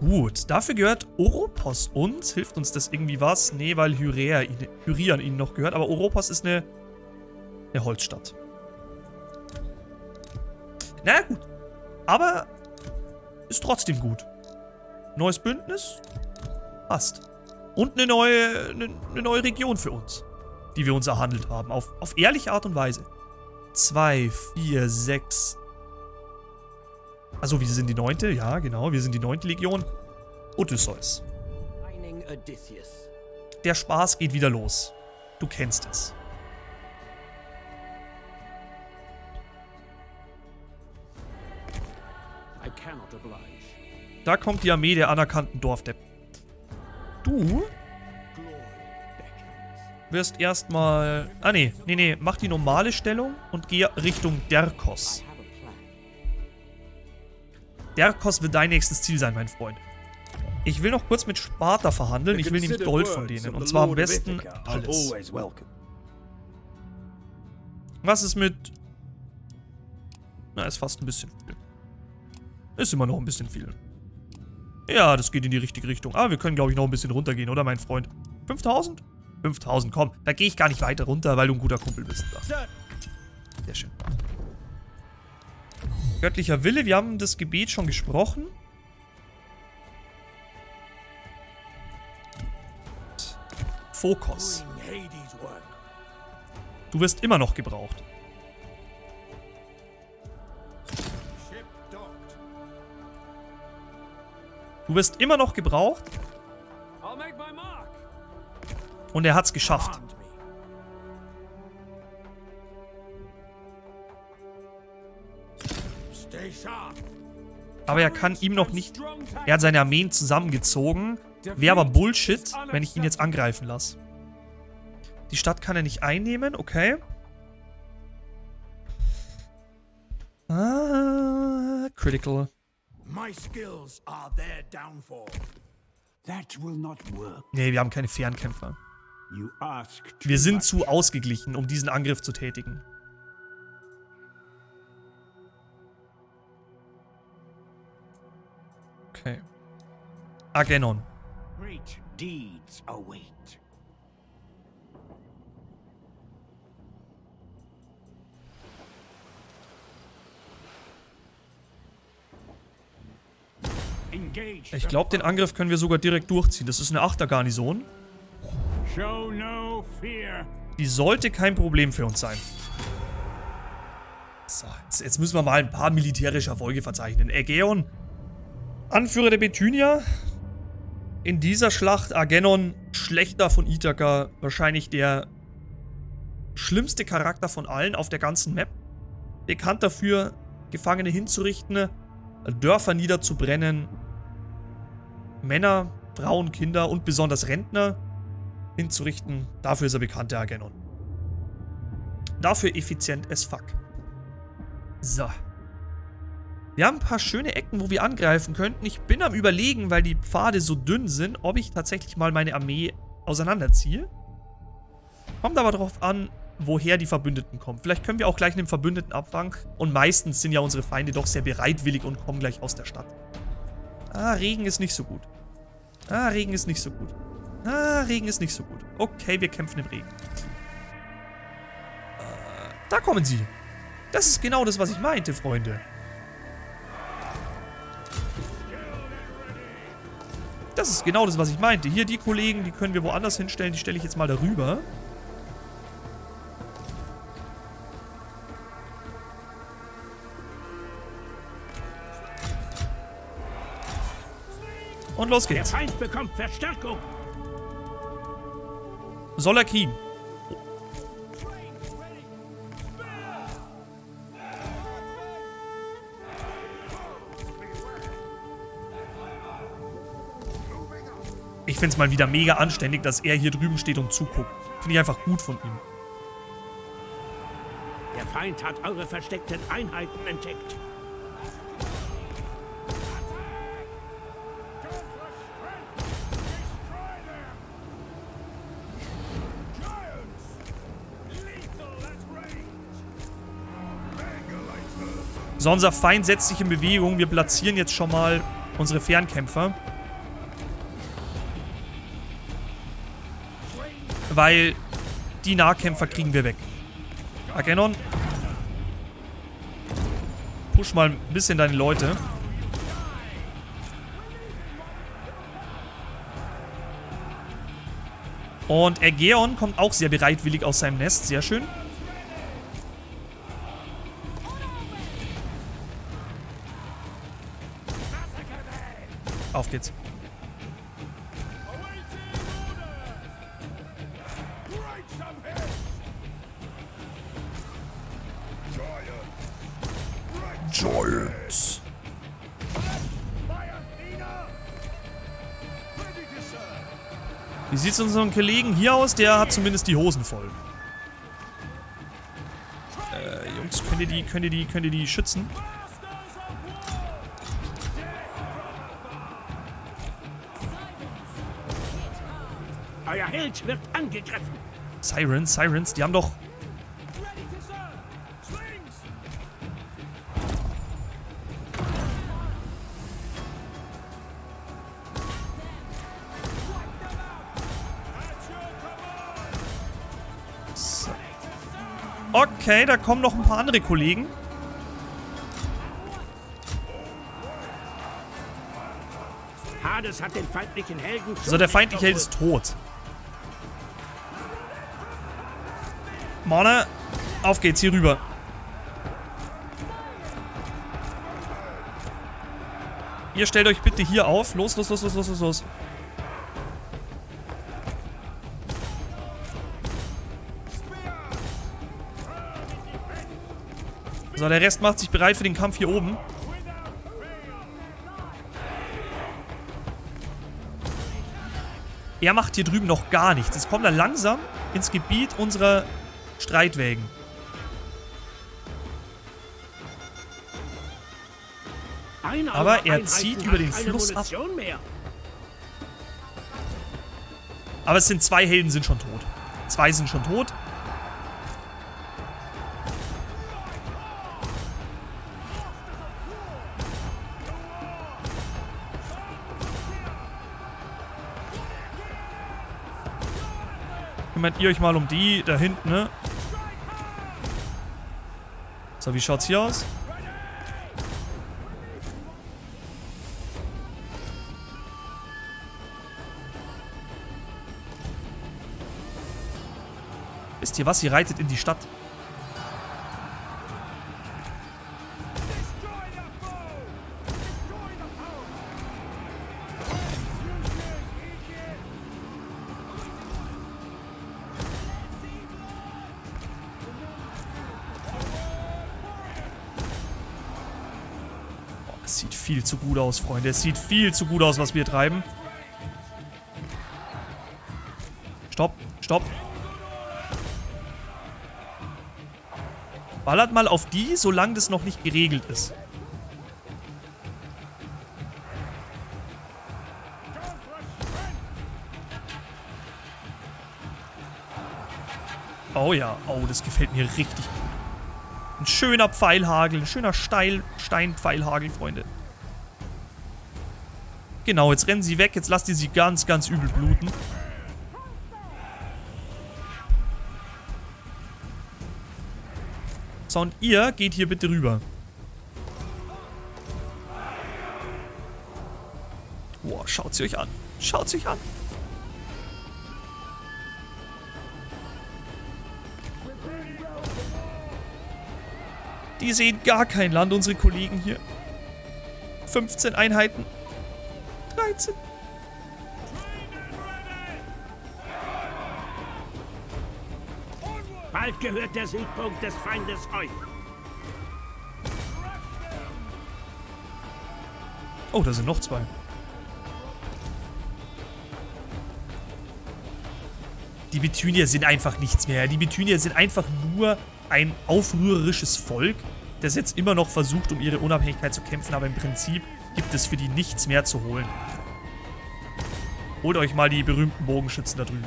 Gut, dafür gehört Oropos uns. Hilft uns das irgendwie was? Nee, weil Hyrea ihn, Hyrian ihnen noch gehört. Aber Oropos ist eine, eine Holzstadt. Na gut. Aber ist trotzdem gut. Neues Bündnis? Passt. Und eine neue, eine, eine neue Region für uns, die wir uns erhandelt haben. Auf, auf ehrliche Art und Weise. 2, 4, 6. Also wir sind die neunte, ja genau, wir sind die neunte Legion. Odysseus. Der Spaß geht wieder los. Du kennst es. Da kommt die Armee der anerkannten Dorfdeppen. Du wirst erstmal... Ah, nee. Nee, nee. Mach die normale Stellung und geh Richtung Derkos. Derkos wird dein nächstes Ziel sein, mein Freund. Ich will noch kurz mit Sparta verhandeln. Ich will nämlich Gold von denen. Und zwar am besten alles. Was ist mit... Na, ist fast ein bisschen viel. Ist immer noch ein bisschen viel. Ja, das geht in die richtige Richtung. Aber wir können, glaube ich, noch ein bisschen runtergehen, oder, mein Freund? 5000? 5000, komm. Da gehe ich gar nicht weiter runter, weil du ein guter Kumpel bist. Sehr schön. Göttlicher Wille, wir haben das Gebet schon gesprochen. Fokus. Du wirst immer noch gebraucht. Du wirst immer noch gebraucht. Und er hat's geschafft. Aber er kann ihm noch nicht... Er hat seine Armeen zusammengezogen. Wäre aber Bullshit, wenn ich ihn jetzt angreifen lasse. Die Stadt kann er nicht einnehmen, okay. Ah, critical. My skills are their downfall. That will not work. Nee, wir haben keine fairen Wir sind zu ausgeglichen, um diesen Angriff zu tätigen. Okay. Agenon. Great deeds await. Ich glaube, den Angriff können wir sogar direkt durchziehen. Das ist eine Achtergarnison. Show no fear. Die sollte kein Problem für uns sein. So, jetzt, jetzt müssen wir mal ein paar militärische Erfolge verzeichnen. Aegeon, Anführer der Bethynia. In dieser Schlacht Agenon, schlechter von Ithaka, wahrscheinlich der schlimmste Charakter von allen auf der ganzen Map. Bekannt dafür, Gefangene hinzurichten, Dörfer niederzubrennen, Männer, Frauen, Kinder und besonders Rentner hinzurichten. Dafür ist er bekannt, der Agenon. Dafür effizient as fuck. So. Wir haben ein paar schöne Ecken, wo wir angreifen könnten. Ich bin am überlegen, weil die Pfade so dünn sind, ob ich tatsächlich mal meine Armee auseinanderziehe. Kommt aber darauf an, woher die Verbündeten kommen. Vielleicht können wir auch gleich einen Verbündeten abfangen. Und meistens sind ja unsere Feinde doch sehr bereitwillig und kommen gleich aus der Stadt. Ah, Regen ist nicht so gut. Ah, Regen ist nicht so gut. Ah, Regen ist nicht so gut. Okay, wir kämpfen im Regen. Äh, da kommen sie. Das ist genau das, was ich meinte, Freunde. Das ist genau das, was ich meinte. Hier, die Kollegen, die können wir woanders hinstellen. Die stelle ich jetzt mal darüber. Und los Der geht's. Feind bekommt Verstärkung. Soll er kriegen. Ich finde es mal wieder mega anständig, dass er hier drüben steht und zuguckt. Finde ich einfach gut von ihm. Der Feind hat eure versteckten Einheiten entdeckt. So, unser Feind setzt sich in Bewegung. Wir platzieren jetzt schon mal unsere Fernkämpfer. Weil die Nahkämpfer kriegen wir weg. Agenon. Push mal ein bisschen deine Leute. Und Aegeon kommt auch sehr bereitwillig aus seinem Nest. Sehr schön. Auf geht's. Giants. Wie sieht's unseren Kollegen hier aus? Der hat zumindest die Hosen voll. Äh, Jungs, könnt ihr die, könnt ihr die, könnt ihr die schützen? Held wird angegriffen. Sirens, Sirens, die haben doch... So. Okay, da kommen noch ein paar andere Kollegen. Hades hat den feindlichen Helden So, der feindliche Held ist tot. Mana, auf geht's, hier rüber. Ihr stellt euch bitte hier auf. Los, los, los, los, los, los, los. So, der Rest macht sich bereit für den Kampf hier oben. Er macht hier drüben noch gar nichts. Jetzt kommt er langsam ins Gebiet unserer Streitwägen. Aber er zieht über den Fluss ab. Aber es sind zwei Helden sind schon tot. Zwei sind schon tot. Kümmert ihr euch mal um die da hinten, ne? So, wie schaut's hier aus? Wisst ihr was? Sie reitet in die Stadt. Zu gut aus, Freunde. Es sieht viel zu gut aus, was wir treiben. Stopp, stopp. Ballert mal auf die, solange das noch nicht geregelt ist. Oh ja, oh, das gefällt mir richtig gut. Ein schöner Pfeilhagel, ein schöner Steil Steinpfeilhagel, Freunde. Genau, jetzt rennen sie weg, jetzt lasst ihr sie ganz, ganz übel bluten. So, und ihr geht hier bitte rüber. Boah, schaut sie euch an. Schaut sie euch an. Die sehen gar kein Land, unsere Kollegen hier. 15 Einheiten. 13. Bald gehört der Siegpunkt des Feindes euch. Oh, da sind noch zwei. Die Bithynier sind einfach nichts mehr. Die Bithynier sind einfach nur ein aufrührerisches Volk, das jetzt immer noch versucht, um ihre Unabhängigkeit zu kämpfen, aber im Prinzip gibt es für die nichts mehr zu holen. Holt euch mal die berühmten Bogenschützen da drüben.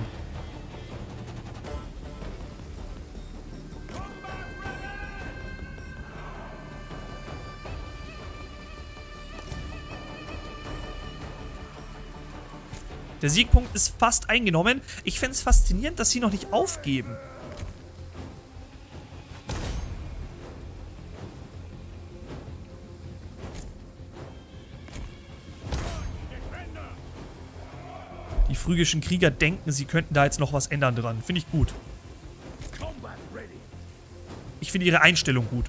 Der Siegpunkt ist fast eingenommen. Ich fände es faszinierend, dass sie noch nicht aufgeben. Phrygischen Krieger denken, sie könnten da jetzt noch was ändern dran. Finde ich gut. Ich finde ihre Einstellung gut.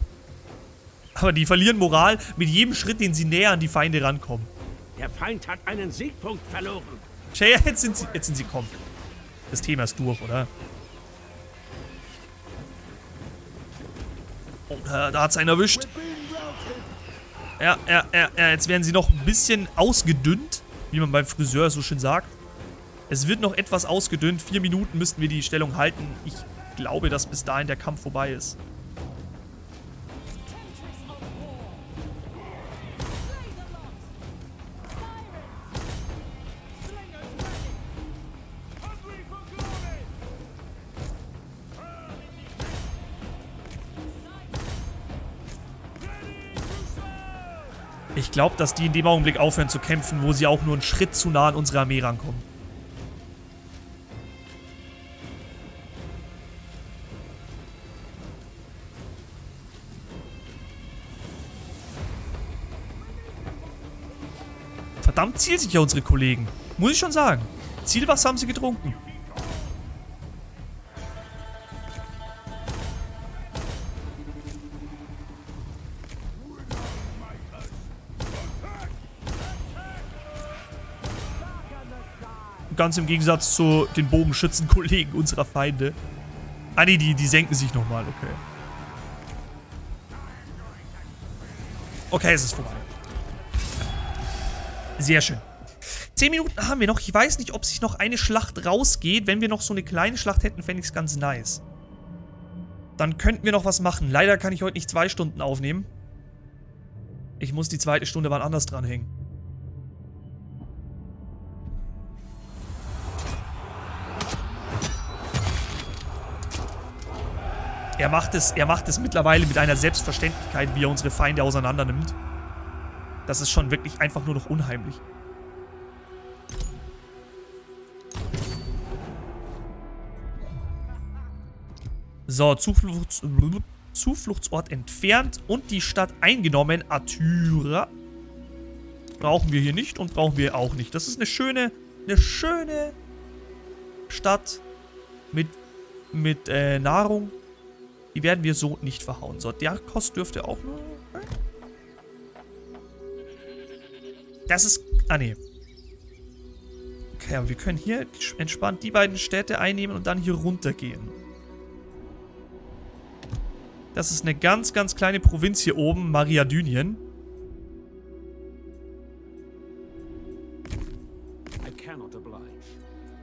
Aber die verlieren Moral mit jedem Schritt, den sie näher an die Feinde rankommen. Der Feind hat einen Siegpunkt verloren. Tja, jetzt sind sie, jetzt sind sie kommen. Das Thema ist durch, oder? Oh, da, da hat es einen erwischt. Ja, ja, ja, ja, jetzt werden sie noch ein bisschen ausgedünnt, wie man beim Friseur so schön sagt. Es wird noch etwas ausgedünnt. Vier Minuten müssten wir die Stellung halten. Ich glaube, dass bis dahin der Kampf vorbei ist. Ich glaube, dass die in dem Augenblick aufhören zu kämpfen, wo sie auch nur einen Schritt zu nah an unsere Armee rankommen. Verdammt zielsicher, unsere Kollegen. Muss ich schon sagen. Zielwasser haben sie getrunken. Ganz im Gegensatz zu den Bogenschützenkollegen unserer Feinde. Ah nee, die, die senken sich nochmal, okay. Okay, es ist vorbei. Sehr schön. Zehn Minuten haben wir noch. Ich weiß nicht, ob sich noch eine Schlacht rausgeht. Wenn wir noch so eine kleine Schlacht hätten, fände ich es ganz nice. Dann könnten wir noch was machen. Leider kann ich heute nicht zwei Stunden aufnehmen. Ich muss die zweite Stunde wann anders dranhängen. Er macht, es, er macht es mittlerweile mit einer Selbstverständlichkeit, wie er unsere Feinde auseinander nimmt. Das ist schon wirklich einfach nur noch unheimlich. So, Zufluchts Zufluchtsort entfernt und die Stadt eingenommen. Atyra. Brauchen wir hier nicht und brauchen wir auch nicht. Das ist eine schöne, eine schöne Stadt mit, mit äh, Nahrung. Die werden wir so nicht verhauen. So, der Kost dürfte auch nur... Das ist... Ah, nee. Okay, aber wir können hier entspannt die beiden Städte einnehmen und dann hier runtergehen. Das ist eine ganz, ganz kleine Provinz hier oben, Mariadynien.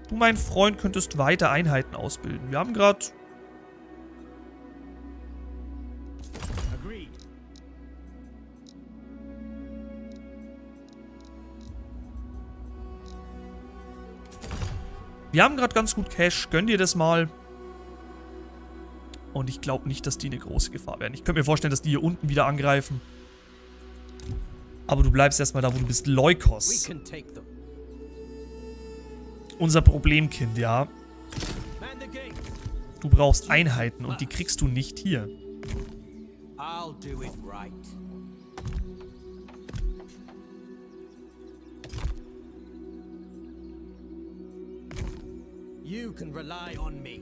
Du, mein Freund, könntest weiter Einheiten ausbilden. Wir haben gerade... Wir haben gerade ganz gut Cash. Gönn dir das mal. Und ich glaube nicht, dass die eine große Gefahr werden. Ich könnte mir vorstellen, dass die hier unten wieder angreifen. Aber du bleibst erstmal da, wo du bist. Leukos. Unser Problemkind, ja. Du brauchst Einheiten und die kriegst du nicht hier. I'll do it right. You can rely on me.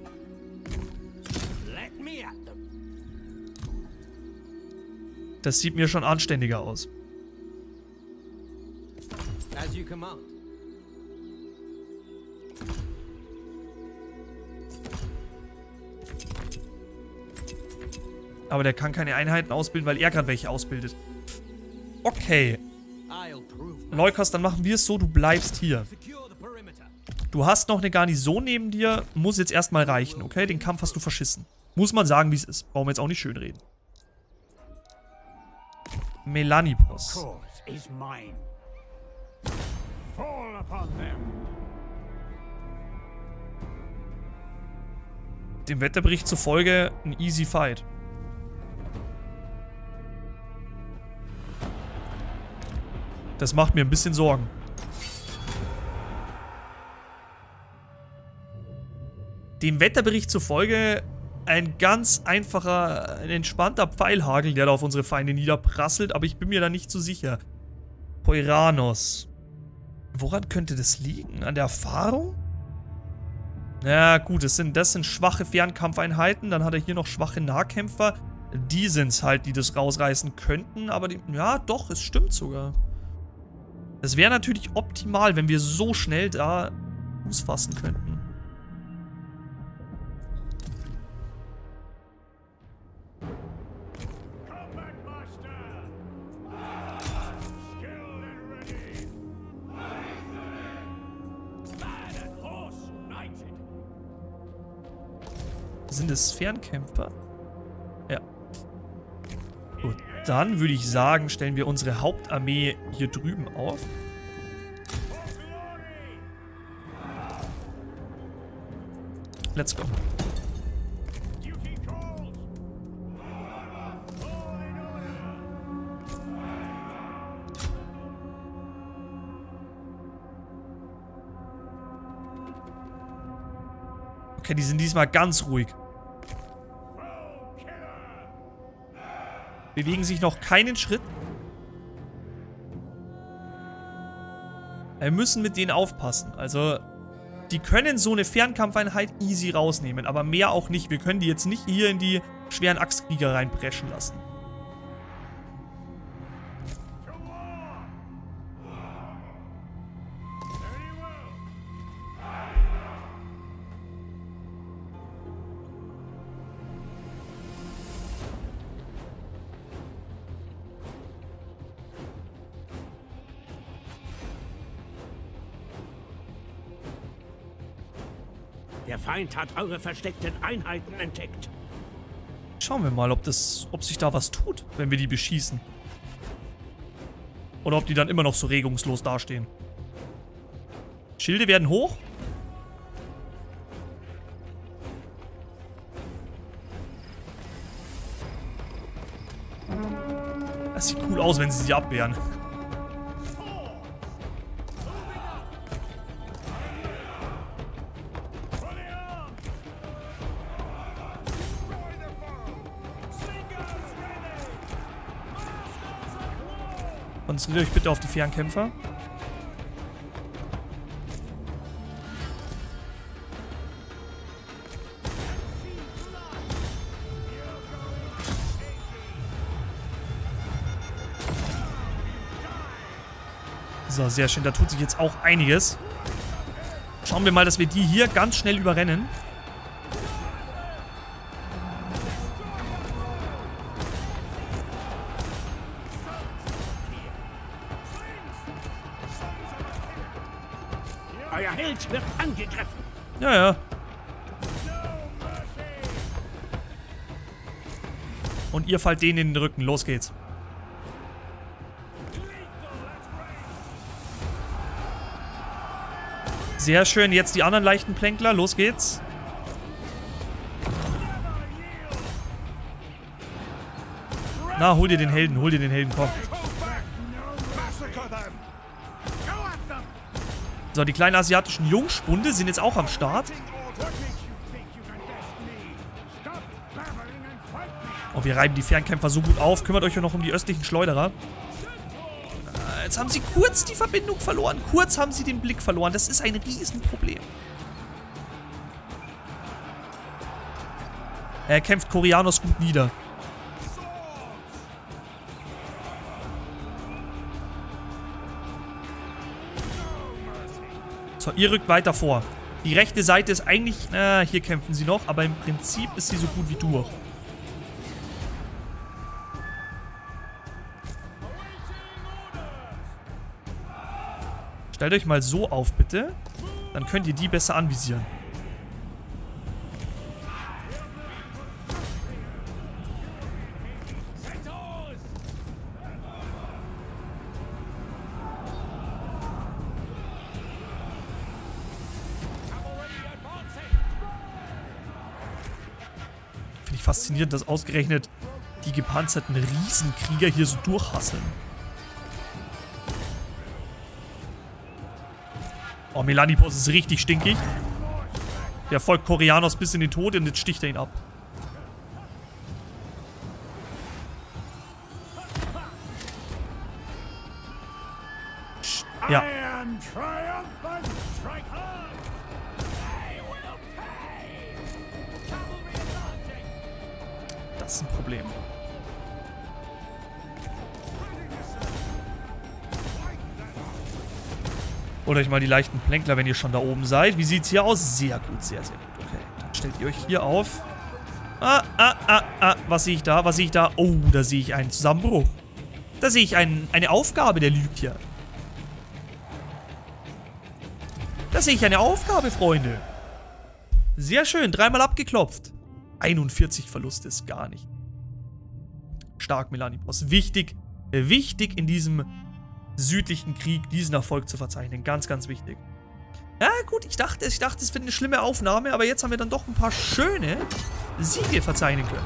Let me at them. Das sieht mir schon anständiger aus. As you command. Aber der kann keine Einheiten ausbilden, weil er gerade welche ausbildet. Okay. Leukos, dann machen wir es so, du bleibst hier. Du hast noch eine Garnison neben dir, muss jetzt erstmal reichen, okay? Den Kampf hast du verschissen. Muss man sagen, wie es ist. Brauchen wir jetzt auch nicht schönreden. Melanipos. Dem Wetterbericht zufolge ein easy fight. Das macht mir ein bisschen Sorgen. Dem Wetterbericht zufolge ein ganz einfacher, ein entspannter Pfeilhagel, der da auf unsere Feinde niederprasselt, aber ich bin mir da nicht so sicher. Poiranos. Woran könnte das liegen? An der Erfahrung? Na gut, das sind, das sind schwache Fernkampfeinheiten. Dann hat er hier noch schwache Nahkämpfer. Die sind es halt, die das rausreißen könnten. Aber die, ja, doch, es stimmt sogar. Es wäre natürlich optimal, wenn wir so schnell da Fuß fassen könnten. Sind es Fernkämpfer? Ja. Gut, dann würde ich sagen, stellen wir unsere Hauptarmee hier drüben auf. Let's go. Okay, die sind diesmal ganz ruhig. Bewegen sich noch keinen Schritt. Wir müssen mit denen aufpassen. Also, die können so eine Fernkampfeinheit easy rausnehmen, aber mehr auch nicht. Wir können die jetzt nicht hier in die schweren Axtkrieger reinpreschen lassen. Feind hat eure versteckten Einheiten entdeckt. Schauen wir mal, ob, das, ob sich da was tut, wenn wir die beschießen. Oder ob die dann immer noch so regungslos dastehen. Schilde werden hoch. Das sieht cool aus, wenn sie sie abwehren. Konzentriert euch bitte auf die Fernkämpfer. So, sehr schön. Da tut sich jetzt auch einiges. Schauen wir mal, dass wir die hier ganz schnell überrennen. Ihr fallt denen in den Rücken. Los geht's. Sehr schön. Jetzt die anderen leichten Plänkler. Los geht's. Na, hol dir den Helden. Hol dir den Helden. Komm. So, die kleinen asiatischen Jungspunde sind jetzt auch am Start. Wir reiben die Fernkämpfer so gut auf. Kümmert euch ja noch um die östlichen Schleuderer. Äh, Jetzt haben sie kurz die Verbindung verloren. Kurz haben sie den Blick verloren. Das ist ein Riesenproblem. Er kämpft Koreanos gut nieder. So, ihr rückt weiter vor. Die rechte Seite ist eigentlich... Äh, hier kämpfen sie noch, aber im Prinzip ist sie so gut wie durch. Stellt euch mal so auf, bitte. Dann könnt ihr die besser anvisieren. Finde ich faszinierend, dass ausgerechnet die gepanzerten Riesenkrieger hier so durchhasseln. Oh, Melanipos ist richtig stinkig. Der folgt Koreanos bis in den Tod und jetzt sticht er ihn ab. Holt euch mal die leichten Plänkler, wenn ihr schon da oben seid. Wie sieht's hier aus? Sehr gut, sehr, sehr gut. Okay, dann stellt ihr euch hier auf. Ah, ah, ah, ah. Was sehe ich da? Was sehe ich da? Oh, da sehe ich einen Zusammenbruch. Da sehe ich ein, eine Aufgabe der Lykier. Da sehe ich eine Aufgabe, Freunde. Sehr schön, dreimal abgeklopft. 41 Verlust ist gar nicht. Stark, Melanipos. Wichtig, äh, wichtig in diesem südlichen Krieg diesen Erfolg zu verzeichnen. Ganz, ganz wichtig. Ja, gut, ich dachte, ich dachte, es wird eine schlimme Aufnahme, aber jetzt haben wir dann doch ein paar schöne Siege verzeichnen können.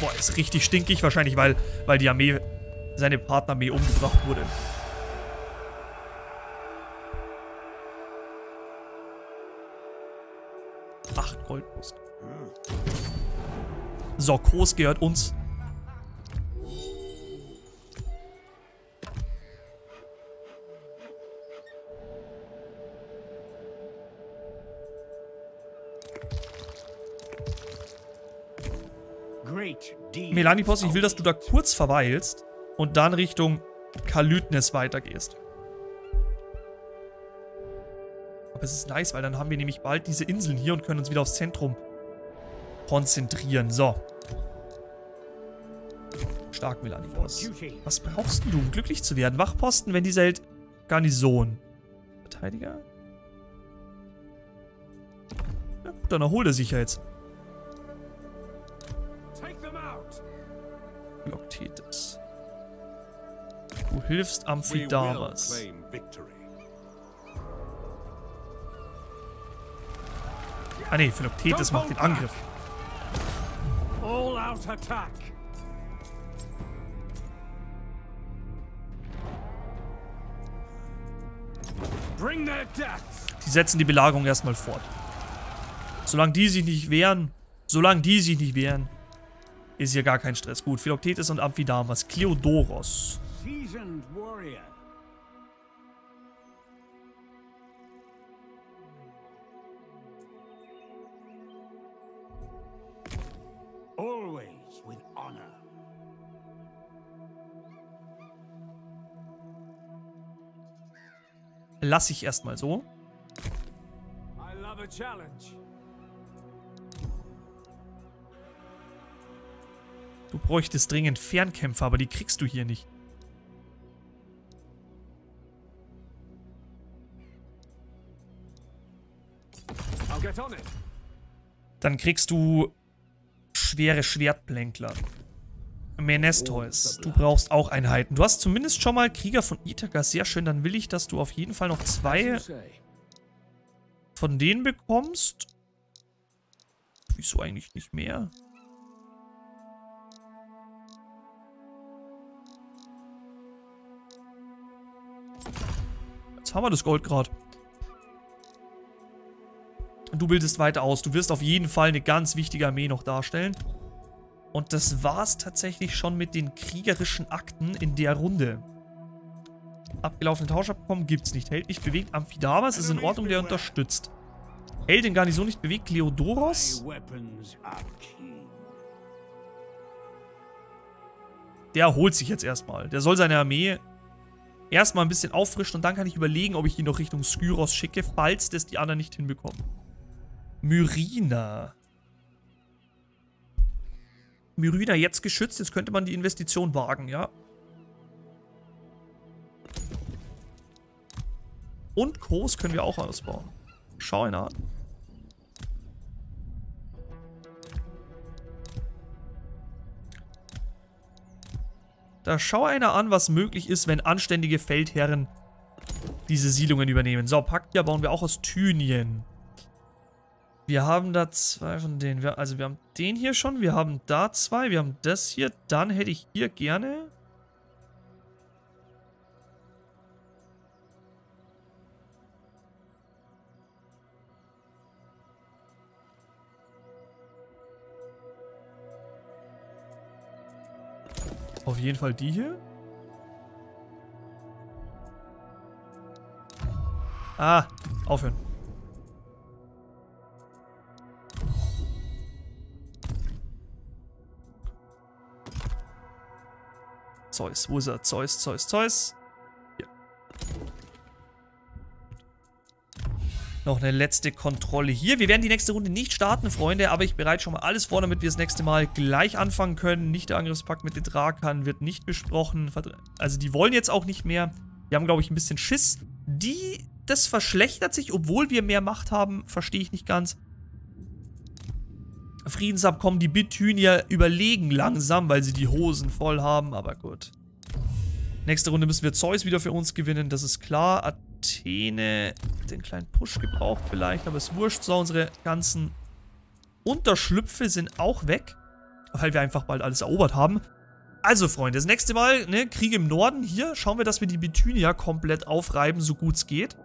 Boah, ist richtig stinkig, wahrscheinlich, weil, weil die Armee, seine Partnerarmee umgebracht wurde. Acht Goldbrust. So, Kos gehört uns. Deed. Melanipos, ich will, dass du da kurz verweilst und dann Richtung Kalytnes weitergehst. Aber es ist nice, weil dann haben wir nämlich bald diese Inseln hier und können uns wieder aufs Zentrum konzentrieren. So. Stark, Melanipos. Duty. Was brauchst du, um glücklich zu werden? Wachposten, wenn dieser hält Garnison. Verteidiger? Ja, dann erholt er sich ja jetzt. Philoktetes. Du hilfst Amphidamas. Ah ne, Philoktetes macht den Angriff. All out attack. Bring their death. Die setzen die Belagerung erstmal fort. Solange die sich nicht wehren, solange die sich nicht wehren, Ist hier gar kein Stress. Gut, Philoktetes und Amphidamas. Kleodoros. Seasoned warrior. Always with honor. Lass ich erstmal so. I love a challenge. Du bräuchtest dringend Fernkämpfer, aber die kriegst du hier nicht. Dann kriegst du schwere Schwertplänkler. Menestheus, du brauchst auch Einheiten. Du hast zumindest schon mal Krieger von Ithaka. Sehr schön, dann will ich, dass du auf jeden Fall noch zwei von denen bekommst. Wieso eigentlich nicht mehr? Jetzt haben wir das Gold gerade. Du bildest weiter aus. Du wirst auf jeden Fall eine ganz wichtige Armee noch darstellen. Und das war's tatsächlich schon mit den kriegerischen Akten in der Runde. Abgelaufene Tauschabkommen gibt's nicht. Hält nicht bewegt. Amphidamas ist in Ordnung, der unterstützt. Hält den Garnison nicht bewegt. Kleodoros. Der erholt sich jetzt erstmal. Der soll seine Armee erstmal ein bisschen auffrischen und dann kann ich überlegen, ob ich ihn noch Richtung Skyros schicke, falls das die anderen nicht hinbekommen. Myrina. Myrina jetzt geschützt. Jetzt könnte man die Investition wagen, ja. Und Kos können wir auch ausbauen. Schau ihn an. Da schau einer an, was möglich ist, wenn anständige Feldherren diese Siedlungen übernehmen. So, Paktia bauen wir auch aus Thynien. Wir haben da zwei von denen. Also wir haben den hier schon. Wir haben da zwei. Wir haben das hier. Dann hätte ich hier gerne... Auf jeden Fall die hier. Ah, aufhören. Zeus. Wo ist er? Zeus, Zeus, Zeus. Noch eine letzte Kontrolle hier. Wir werden die nächste Runde nicht starten, Freunde, aber ich bereite schon mal alles vor, damit wir das nächste Mal gleich anfangen können. Nicht der Angriffspakt mit den Drakan wird nicht besprochen. Also die wollen jetzt auch nicht mehr. Die haben, glaube ich, ein bisschen Schiss. Die, das verschlechtert sich, obwohl wir mehr Macht haben, verstehe ich nicht ganz. Friedensabkommen, die Bithynier überlegen langsam, weil sie die Hosen voll haben, aber gut. Nächste Runde müssen wir Zeus wieder für uns gewinnen, das ist klar. Athene, den kleinen Push gebraucht vielleicht, aber es wurscht. So, unsere ganzen Unterschlüpfe sind auch weg, weil wir einfach bald alles erobert haben. Also, Freunde, das nächste Mal, ne, Krieg im Norden hier, schauen wir, dass wir die Bithynier komplett aufreiben, so gut es geht.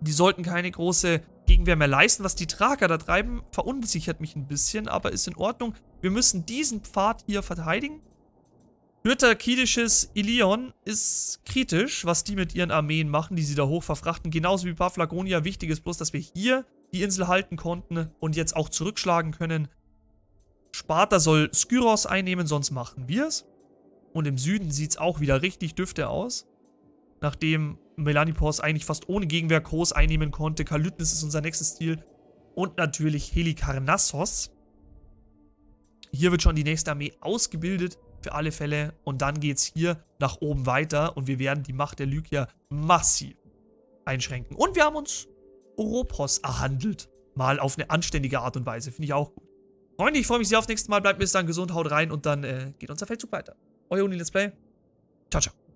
Die sollten keine große Gegenwehr mehr leisten. Was die Traker da treiben, verunsichert mich ein bisschen, aber ist in Ordnung. Wir müssen diesen Pfad hier verteidigen. Hyrtakidisches Ilion ist kritisch, was die mit ihren Armeen machen, die sie da hoch verfrachten. Genauso wie Paphlagonia. Wichtig ist bloß, dass wir hier die Insel halten konnten und jetzt auch zurückschlagen können. Sparta soll Skyros einnehmen, sonst machen wir es. Und im Süden sieht es auch wieder richtig düfte aus. Nachdem Melanipos eigentlich fast ohne Gegenwehr groß einnehmen konnte. Kalypnis ist unser nächstes Ziel. Und natürlich Helikarnassos. Hier wird schon die nächste Armee ausgebildet, für alle Fälle. Und dann geht es hier nach oben weiter und wir werden die Macht der Lykier massiv einschränken. Und wir haben uns Oropos erhandelt. Mal auf eine anständige Art und Weise. Finde ich auch gut. Freunde, ich freue mich sehr aufs nächste Mal. Bleibt bis dann gesund, haut rein und dann äh, geht unser Feldzug weiter. Euer Uni Let's Play. Ciao, ciao.